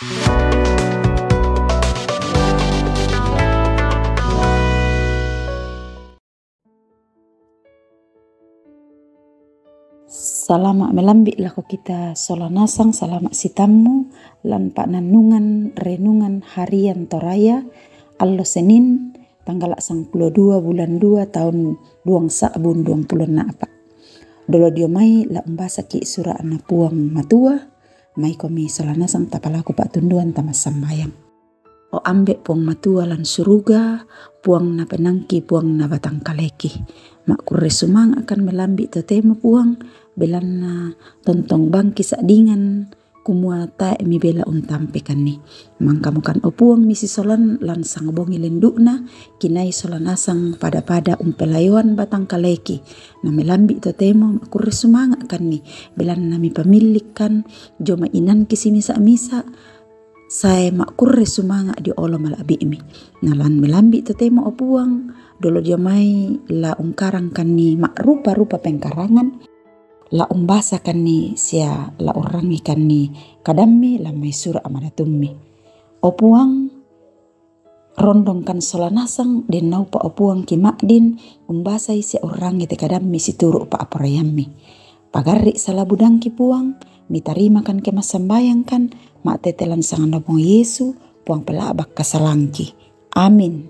Salama melambi lako kita solanasang salama sitamu lan pak nanungan renungan harian toraya allo Senin tanggal 22 bulan 2 tahun duang sabun duang puluh na apa. Dolo dio mai la umbasa ki sura ana puang matua mai komi solanasang tapalaku pak tunduan tamas sambayang. O ambek puang matua lan suruga puang na penangki puang na batang kaleki. Mak kurre sumang akan melambi totemo puang belanna tontong bangki sadingan kumua ta mi bela untampe kan ni. Mangka mukan opuang misi solan lan sang bongi lendukna kinai solan asang pada pada umpelayon batang kaleki na melambi to temo kurre sumanga kan ni. Belan nami pemilik kan joma inan kisi misa misa saya mak kurre sumanga di olo malabi mi. Nalan melambi to temo opuang dolo dia mai la ungkarang kan ni mak rupa rupa pengkarangan la umbasa kan ni sia la orang ikan ni kadami la mai sura amada tummi opuang rondong kan solanasang den nau pa opuang ki makdin umbasa isi orang ite kadami si turu pa aparayammi pagarri salah budang ki puang mitarima kan ke masambayang kan mak tetelan sangan nabong Yesu puang pelabak kasalangki amin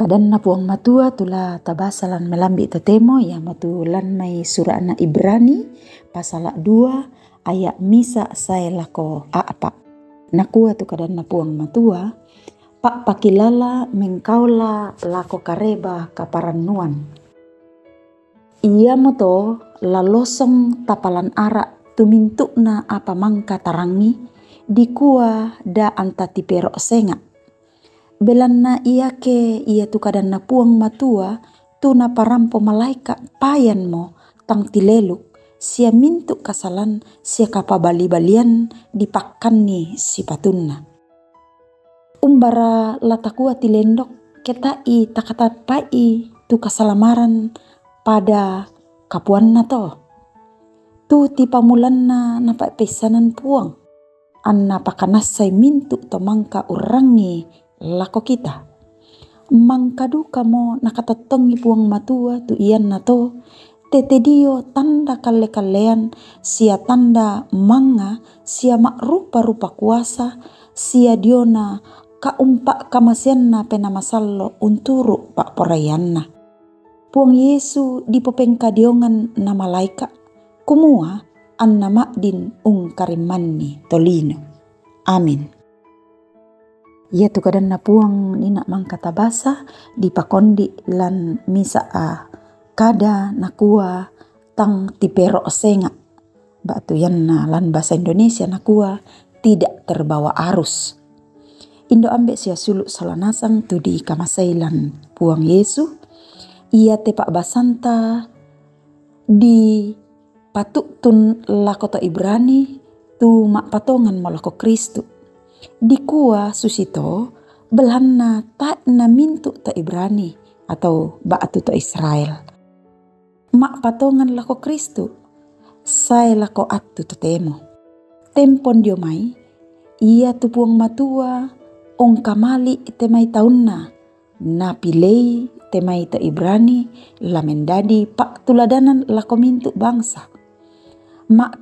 kadanna puang matua tula tabasalan melambi temo ya matulan mai surah anak Ibrani pasal 2 ayat misa saya lako apa nakua tu kadanna puang matua pak pakilala mengkaula lako kareba kaparannuan. Ia moto lalosong tapalan arak tumintukna apa mangka tarangi dikua da antati perok sengak belanna ia ke ia tu na puang matua tu na parampo malaika payan mo tang tileluk sia mintu kasalan sia bali balian dipakkan ni si patunna. Umbara latakua tilendok ketai takata pai tu kasalamaran pada kapuan na to. Tu ti pamulanna na pesanan puang. Anna pakanasay mintu to mangka urangi lako kita. Mangkadu kamo nakatatongi puang matua tu ian na to, tete dio tanda kale kalean sia tanda manga sia mak rupa rupa kuasa sia diona ka umpak kamasianna pena masallo unturu pak porayanna. Puang Yesu di popengka diongan na malaika kumua an nama din ung karimanni tolino. Amin. Ia tu kadang na puang nina mangkata basa di pakondi lan misa a kada nakua tang tipero senga batu yan na lan bahasa Indonesia nakua tidak terbawa arus. Indo ambek sia suluk salanasang tu di kamasailan puang Yesu. Ia tepak basanta di patuk tun lakota Ibrani tu mak patongan malako Kristu Dikua susito belhanna tak na mintu ta Ibrani atau baatu ta Israel. Mak patongan lako Kristu, saya lako atu to temo. Tempon dio mai, ia tu puang matua, ong kamali temai taunna, na pilei temai ta Ibrani, lamendadi pak tuladanan lako mintu bangsa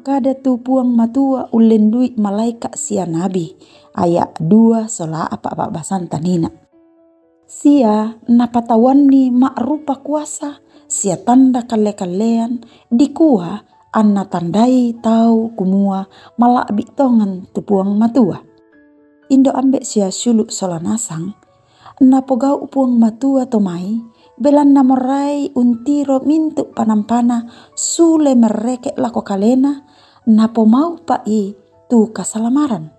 kada tu puang matua ulendui malaika sia nabi. Ayat dua sola apa apa basan tanina sia mak rupa kuasa. Sia tanda kale kalean dikua anna tandai tau kumua malak bitongan tu puang matua. Indo ambek sia suluk sola nasang. Napogau puang matua tomai belan namorai untiro mintu panampana sule mereke lako kalena napo mau pa i tu kasalamaran.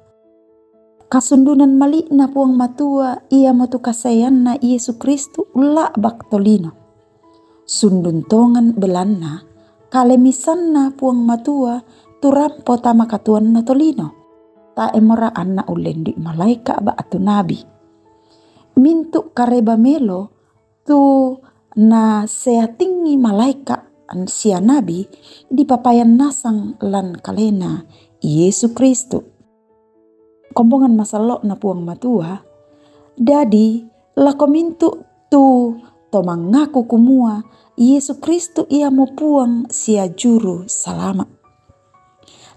Kasundunan mali na puang matua ia motu kasayan na Yesu Kristu ula baktolino. Sundun tongan belanna kalemisan na puang matua turampo tama katuan na tolino. Ta emora anna ulendi malaika ba atu nabi. Mintu kareba melo tu na sea tinggi malaika sia nabi di papayan nasang lan kalena Yesus Kristus. Kombongan masalo na puang matua, dadi lako mintu tu to mangaku kumua Yesus Kristus ia mo puang sia juru salama.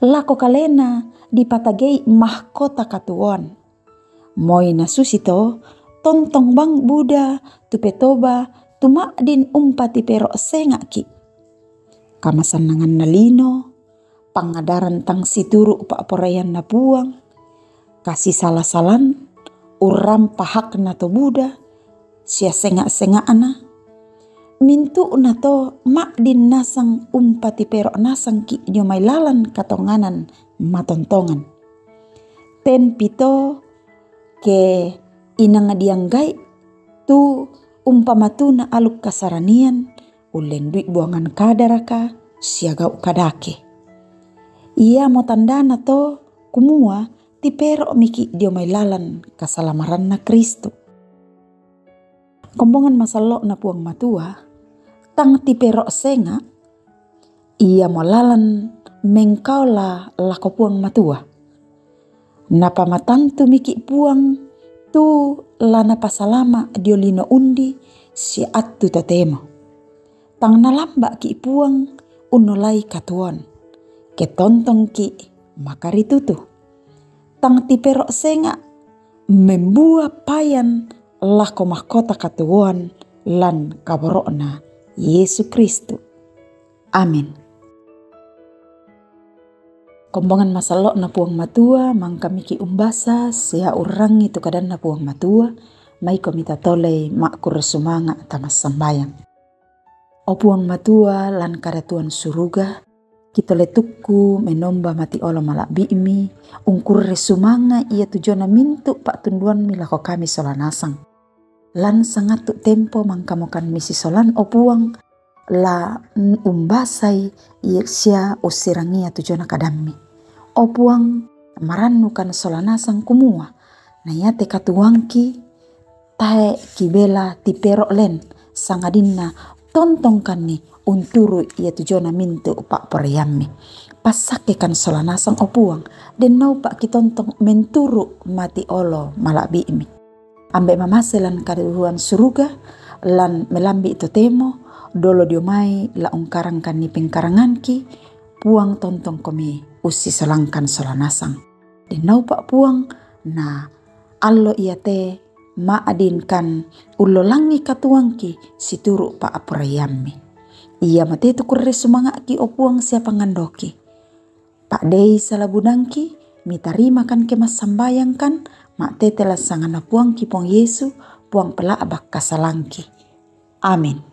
Lako kalena dipatagei mahkota katuan. Moi na susito, tontong bang Buddha, tupetoba, tumak din umpati pero sengaki. Kamasanangan nalino, pangadaran tang situru pa aporayan na puang, kasih salah-salan, uram pahak na to Buddha, sia senga-senga ana, mintu na to mak din nasang umpati pero nasang ki nyo may lalan katonganan matontongan. Ten pito ke inang dianggay tu umpamatu na aluk kasaranian ulen duit buangan kadaraka siagau kadake. Ia mo tandana to kumua ti pero miki dio may lalan kasalamaran na Kristo. Kombongan masalo na puang matua, tang ti pero senga, ia mo lalan mengkaula lako puang matua. Napa matantu miki puang tu lana pasalama diolino undi si atu tatemo. Tang nalamba ki puang unolai katuan. Ketontong ki makari tutu. Tang tiperok senga membua payan lako mahkota katuan lan kaborokna Yesus Kristus. Amin. Kombongan masalok na puang matua, mangka miki umbasa, sia urang itu kadan na puang matua, mai komita tole mak sumanga tamas sambayang. O puang matua lan karatuan suruga, kita letukku menomba mati olo malak biimi, ungkur resumanga ia tujuan mintu pak tunduan milako kami solanasang. Lan sangat tu tempo mangkamokan misi solan o puang, la umbasai sia usirangia tujuan akadami. O puang maranukan solanasang kumua. Na yate katuangki tae kibela tipero len. Sangadina tontongkan ni unturu ia tujuan mintu pak poreyami pasake kan solanasang opuang den nau pak kitontong menturu mati olo malak biimi ambek mamaselan kaduhuan suruga lan melambi itu temo dolo diomai la ungkarang kan ni ki puang tontong komi usi selangkan solanasang. Di nau pak puang na allo ia te maadinkan ulo langi katuangki situru pak aprayami. Ia mate tu kurre sumanga ki opuang siapa ngandoki. Pak dei salabudangki mitarima kan kemas sambayang kan mak tetelah sangana puang ki pong Yesu puang pelak abak kasalangki. Amin.